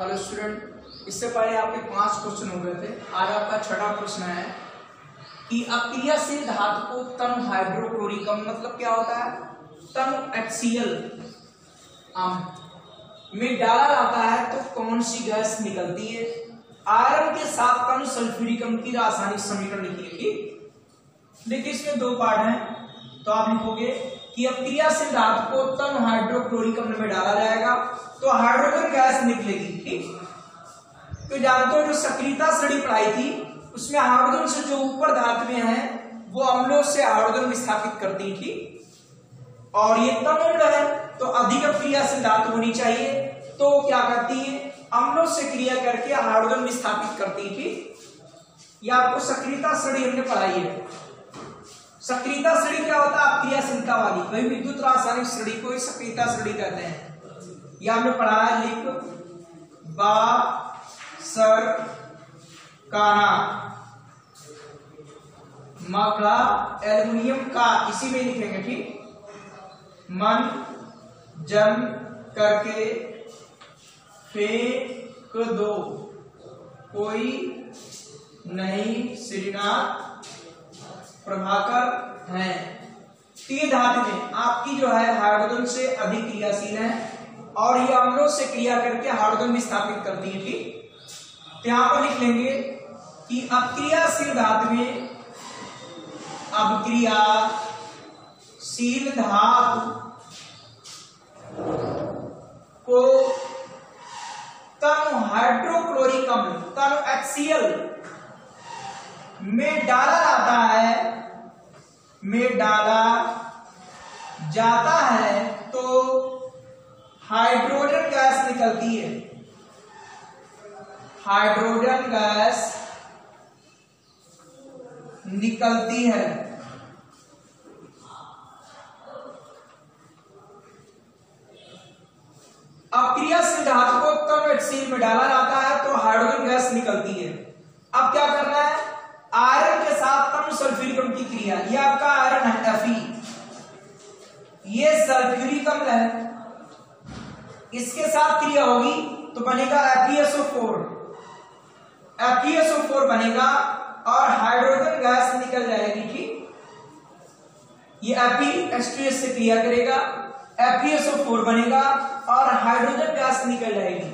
Hello student इससे पहले आपके पाँच क्वेश्चन हो गए थे। आज आपका छठा प्रश्न है कि अक्रियाशील धातु को तनु हाइड्रोक्लोरिकम मतलब क्या होता है? तनु एक्सीएल में डाला जाता है तो कौन सी गैस निकलती है? आयरन के साथ तनु सल्फ्यूरिकम की रासायनिक समीकरण लिखिए देखिए, इसमें दो पार्ट हैं। तो आप लिखोगे कि अक्रियाशील धातु को तनु हाइड्रोक्लोरिकम में डाला जाएगा। तो हाइड्रोजन गैस निकलेगी, ठीक? तो जानते हो जो सक्रियता श्रेणी पढ़ाई थी, उसमें हाइड्रोजन से जो ऊपर धातुएँ हैं, वो अम्लों से हाइड्रोजन विस्थापित करती थी। और ये तमुड़ है तो अधिक क्रियाशील धातु होनी चाहिए तो क्या करती है? अम्लों से क्रिया करके हाइड्रोजन विस्थापित करती थी। ये आपको सक्रियता श्रेणी हमने पढ़ाई है। सक्रियता श्रेणी क्या होता है? क्रियाशीलता वाली, वही विद्युत रासायनिक श्रेणी को सक्रियता श्रेणी कहते हैं। यह हमने पढ़ा है लिख, बा, सर काना मकड़ा एल्युमिनियम का, इसी में लिखेंगे, ठीक? मन, जन, करके फेंक दो। कोई, नहीं, श्रीनाथ, प्रभाकर है। तीन धातु में आपकी जो है हाइड्रोजन से अधिक क्रियाशील है। और ये अम्लों से क्रिया करके हाइड्रोजन स्थापित करती है ठीक तो यहाँ पर लिख लेंगे कि अक्रियाशील धातु में अबक्रियाशील धातु को तनु हाइड्रोक्लोरिक अम्ल तनु एक्सीएल में डाला जाता है, में डाला जाता है तो हाइड्रोजन गैस निकलती है। हाइड्रोजन गैस निकलती है। अक्रियाशील धातु को तनु में डाला जाता है तो हाइड्रोजन गैस निकलती है। अब क्या करना है? आयरन के साथ कम सल्फ्यूरिकम की क्रिया। ये आपका आयरन है एफी ये सल्फ्यूरिकम है। इसके साथ क्रिया होगी? तो बनेगा FeSO4 FeSO4 बनेगा और हाइड्रोजन गैस निकल जाएगी ठीक ये Fe से क्रिया करेगा FeSO4 बनेगा और हाइड्रोजन गैस निकल जाएगी।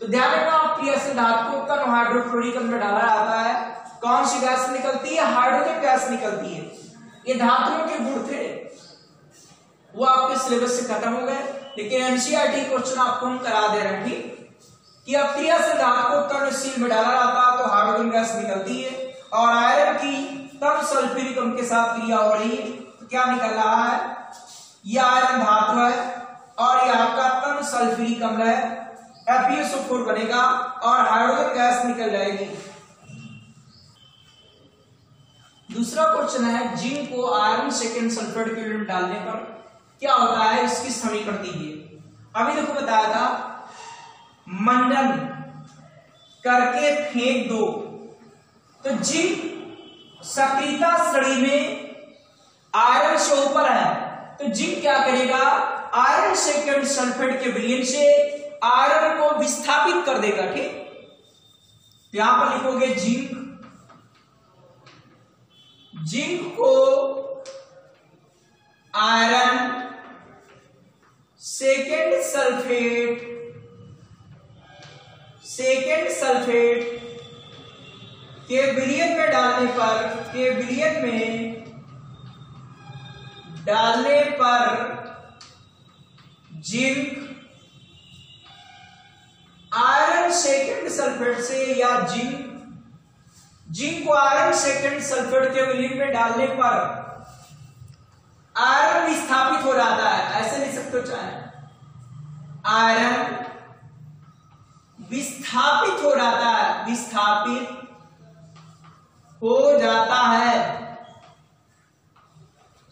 तो ध्यान रखना आप क्रियाशील धातु को हाइड्रोक्लोरिक में डाला जाता है, कौन सी गैस निकलती है? हाइड्रोजन गैस निकलती है। ये धातुओं के गुण थे। वो आपके सिलेबस से खत्म हो गए। लेकिन एनसीआरटी क्वेश्चन आपको हम करा दे रहे हैं ठीक? कि क्रिया से धातु को तर्ण स्टील में डाला जाता है तो हाइड्रोजन गैस निकलती है, और आयरन की तब सल्फ्यूरिक के साथ क्रिया हो रही है तो क्या निकल रहा है? यह आयरन धातु है, और यह आपका तन सल्फ्यूरिक अम्ल है FeSO4 बनेगा, और हाइड्रोजन गैस निकल जाएगी। दूसरा क्वेश्चन है जिंक को आयरन सेकेंड सल्फेट के डालने पर क्या होता है इसकी समीकरण दीजिए अभी देखो बताया था, मंडन करके फेंक दो। तो जिंक सक्रियता श्रेणी में आयरन से ऊपर है तो जिंक क्या करेगा? आयरन सेकेंड सल्फेट के विलयन से आयरन को विस्थापित कर देगा, ठीक? तो यहाँ पर लिखोगे जिंक। जिंक को iron second sulphate second sulphate के विलियन में डालने पर के विलियन में डालने पर जिंक आयरन सेकेंड सल्फेट से या जिंक जिंक को आयरन सेकेंड सल्फेट के विलियन में डालने पर आयरन विस्थापित हो जाता है, ऐसे नहीं सकते चाहे। आयरन विस्थापित हो जाता है, विस्थापित हो जाता है।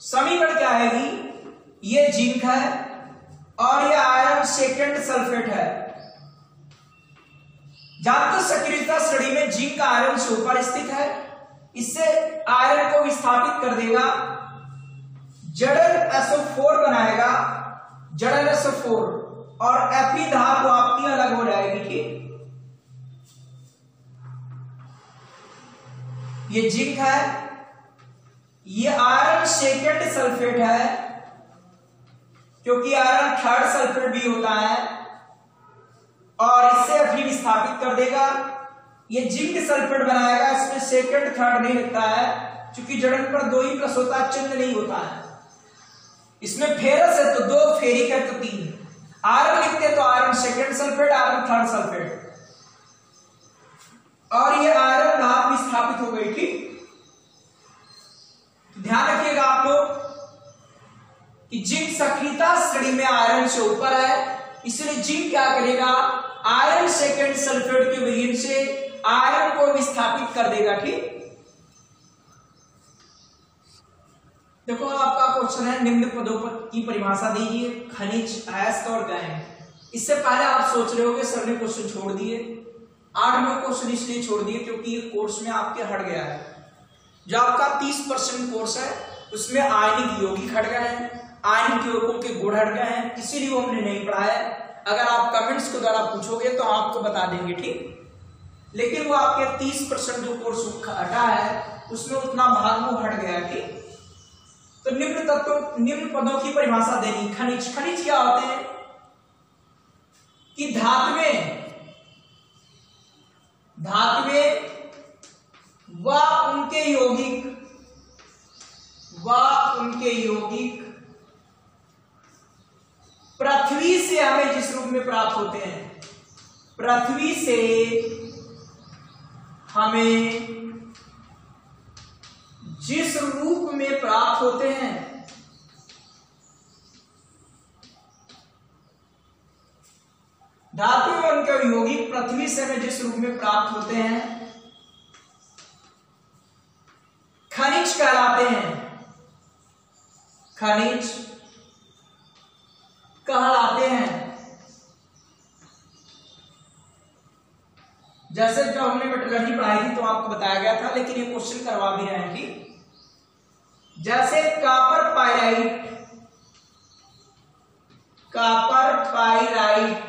समीकरण क्या आएगी ये जिंक है और ये आयरन सेकेंड सल्फेट है। जानते सक्रियता श्रेणी में जिंक आयरन से ऊपर स्थित है, इससे आयरन को विस्थापित कर देगा। जड़ल SO4 बनाएगा। जड़ल SO4 और Fe धातु आपकी अलग हो जाएगी ठीक? ये जिंक है, ये आयरन सेकेंड सल्फेट है, क्योंकि आयरन थर्ड सल्फेट भी होता है, और इससे फिर स्थापित कर देगा। ये जिंक सल्फेट बनाएगा, इसमें सेकेंड, थर्ड नहीं लगता है, क्योंकि जड़न पर दो ही प्लस होता है चिन्ह नहीं होता है। इसमें फेरस है तो दो, फेरिक है तो तीन। आयरन लिखते तो iron second sulphate iron third sulphate और ये आयरन धात में स्थापित हो गई थी। ध्यान रखिएगा आप लोग कि जिंक सक्रियता श्रेणी में आयरन से ऊपर है, इसलिए जिंक क्या करेगा? आयरन सेकेंड सल्फेट के विलीन से आयरन को विस्थापित कर देगा, ठीक? देखो, आपका क्वेश्चन है, निम्न पदों पर की परिभाषा दीजिए खनिज, अयस्क और गैंग। इससे पहले आप सोच रहे हो सर ने क्वेश्चन छोड़ दिए। आठ नौ क्वेश्चन इसलिए छोड़ दिए क्योंकि ये कोर्स में आपके हट गया है। जो आपका तीस परसेंट कोर्स है, उसमें आयनिक यौगिक हट गए हैं। आयनिक यौगिकों के गुण हट गए हैं, इसीलिए वो हमने नहीं पढ़ाया है। अगर आप कमेंट्स के द्वारा पूछोगे तो आपको बता देंगे, ठीक? लेकिन वो आपके तीस परसेंट जो कोर्स हटा है, उसमें उतना भाग वो हट गया ठीक? तो निम्न तत्व, निम्न पदों की परिभाषा देनी खनिज खनिज क्या होते हैं? कि धातुएँ धातुएँ व उनके यौगिक, व उनके यौगिक पृथ्वी से हमें जिस रूप में प्राप्त होते हैं, पृथ्वी से हमें जिस रूप में प्राप्त होते हैं। धातु और उनके यौगिक पृथ्वी से जिस रूप में प्राप्त होते हैं, खनिज कहलाते हैं। खनिज कहलाते हैं। जैसे जो हमने मेटलर्जी पढ़ाई थी तो आपको बताया गया था, लेकिन ये क्वेश्चन करवा भी रहे हैं ठीक जैसे copper pyrite copper pyrite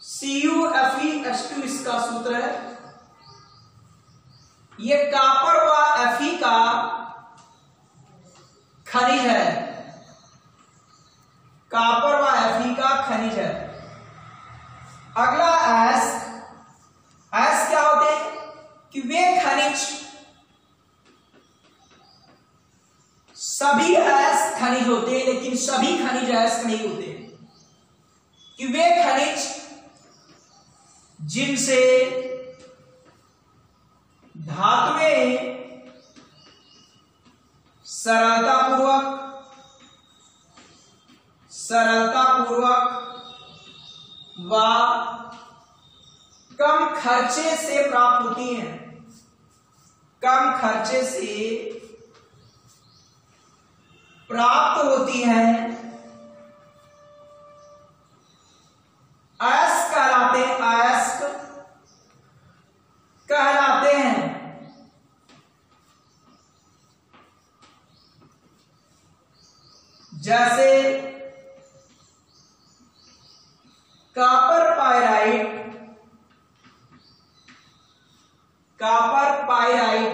C U F E S two इसका सूत्र है। ये कापर व एफ़ का खनिज है। कापर व एफ़ का खनिज है। अगला एस एस क्या होते हैं? कि वे खनिज सभी एस खनिज होते हैं, लेकिन सभी खनिज एस नहीं होते कि वे खनिज जिनसे धातुएँ सरलतापूर्वक सरलतापूर्वक व कम खर्चे से प्राप्त होती हैं। कम खर्चे से प्राप्त होती है। अयस्क कहलाते अयस्क कहलाते हैं। जैसे copper pyrite copper pyrite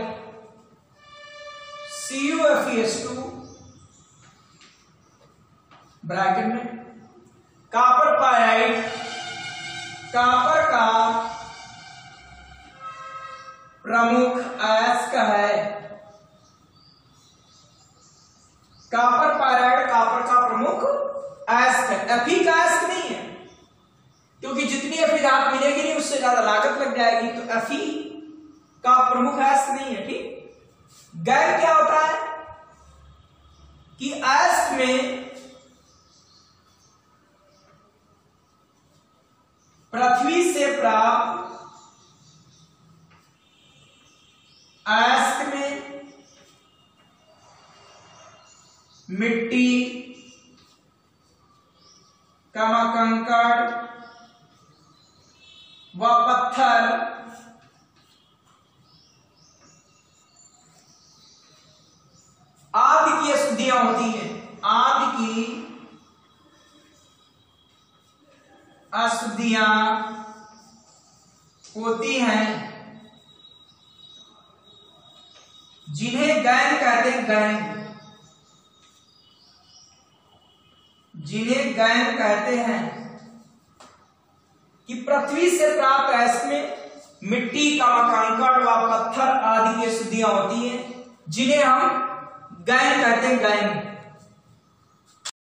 C U F S two bracket में। कापर पायराइट कापर का प्रमुख अयस्क है। कापर पायराइड कापर का प्रमुख अयस्क है। का अयस्क नहीं है, क्योंकि जितनी एफी धात मिलेगी नहीं, उससे ज़्यादा लागत लग जाएगी। तो एफी का प्रमुख अयस्क नहीं है, ठीक? गैर क्या होता है? कि अयस्क में पृथ्वी से प्राप्त अयस्क में मिट्टी कमकंकड़ व पत्थर अशुद्धियाँ होती हैं, जिन्हें गैन कहते हैं गैन जिन्हें गैन कहते हैं कि पृथ्वी से प्राप्त में मिट्टी का कंकड़ व पत्थर आदि की शुद्धियाँ होती हैं, जिन्हें हम गैन कहते हैं गैन